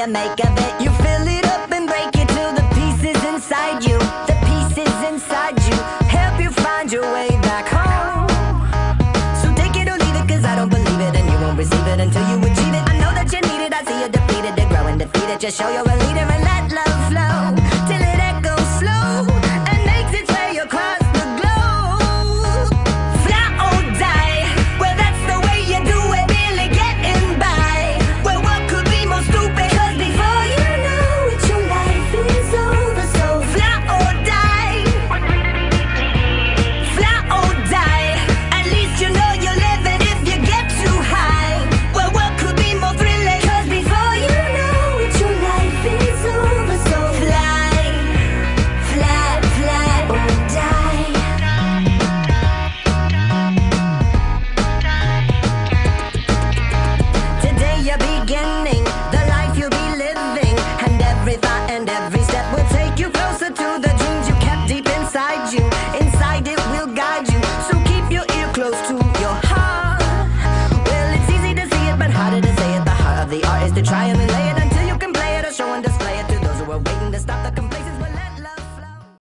you make of it. You fill it up and break it till the pieces inside you, the pieces inside you, help you find your way back home. So take it or leave it, cause I don't believe it, and you won't receive it until you achieve it. I know that you need it, I see you defeated, they grow and defeated. Just show you're a leader and let love flow. Every step will take you closer to the dreams you kept deep inside you. Inside it will guide you. So keep your ear close to your heart. Well, it's easy to see it, but harder to say it. The heart of the art is to try and relay it until you can play it or show and display.